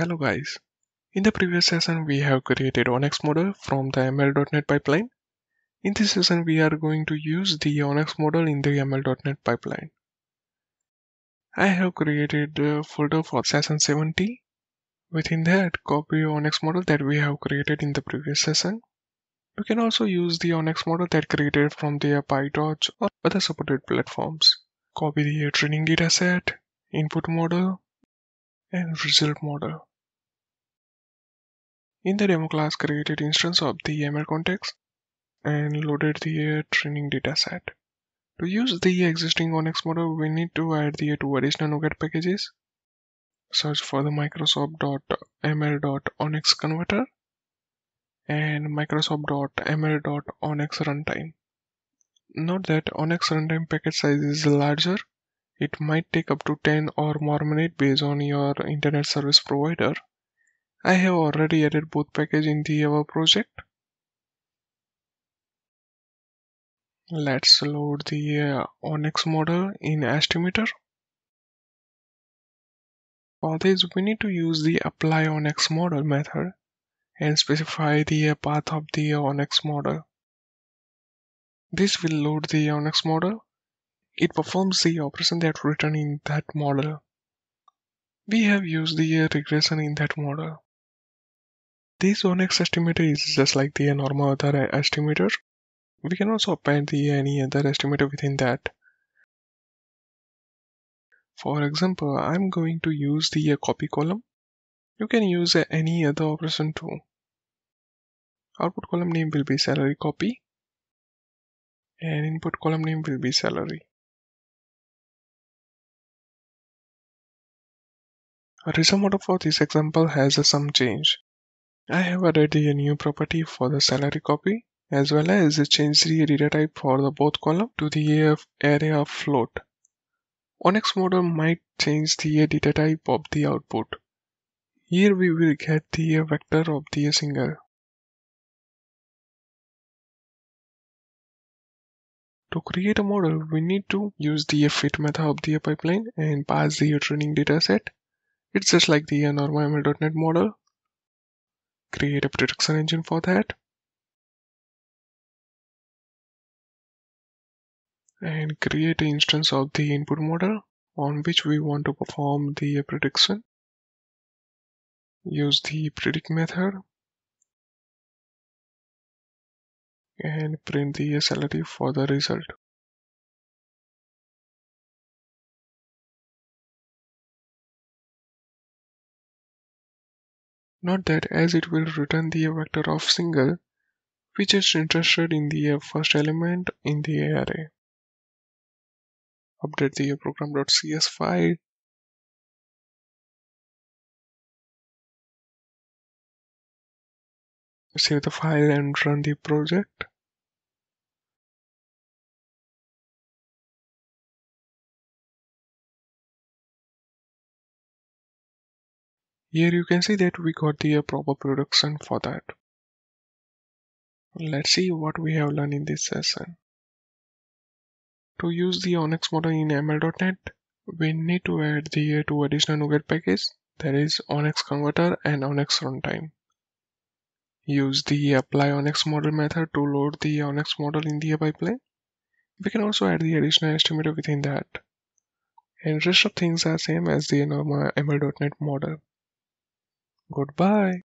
Hello guys. In the previous session we have created ONNX model from the ML.NET pipeline. In this session we are going to use the ONNX model in the ML.NET pipeline. I have created a folder for session 70. Within that copy ONNX model that we have created in the previous session. You can also use the ONNX model that created from the PyTorch or other supported platforms. Copy the training dataset, input model, and result model. In the demo class created instance of the ML context and loaded the uh, training dataset. To use the existing ONNX model, we need to add the two additional NuGet packages. Search for the Microsoft.ml.onnx converter and Microsoft.ml.onnx runtime. Note that ONNX runtime package size is larger it might take up to 10 or more minutes based on your internet service provider. I have already added both packages in the our project. Let's load the uh, ONNX model in Estimator. For this, we need to use the apply ONNX model method and specify the path of the ONNX model. This will load the ONNX model it performs the operation that written in that model. We have used the regression in that model. This ONNX estimator is just like the normal other estimator. We can also append the any other estimator within that. For example, I'm going to use the uh, copy column. You can use uh, any other operation too. Output column name will be salary copy and input column name will be salary. A result model for this example has a some change. I have added a new property for the salary copy as well as changed the data type for the both column to the array of float. ONNX model might change the data type of the output. Here we will get the vector of the single. To create a model, we need to use the fit method of the pipeline and pass the training dataset it's just like the normal ML.NET model. Create a prediction engine for that. And create an instance of the input model on which we want to perform the prediction. Use the predict method and print the SLT for the result. Note that as it will return the vector of single, we just interested in the first element in the array. Update the program.cs file. Save the file and run the project. Here you can see that we got the uh, proper production for that. Let's see what we have learned in this session. To use the ONNX model in ML.NET, we need to add the uh, two additional NuGet packages that is ONNX Converter and ONNX Runtime. Use the apply ONNX model method to load the ONNX model in the pipeline. We can also add the additional estimator within that. And rest of things are same as the normal ML.NET model. Goodbye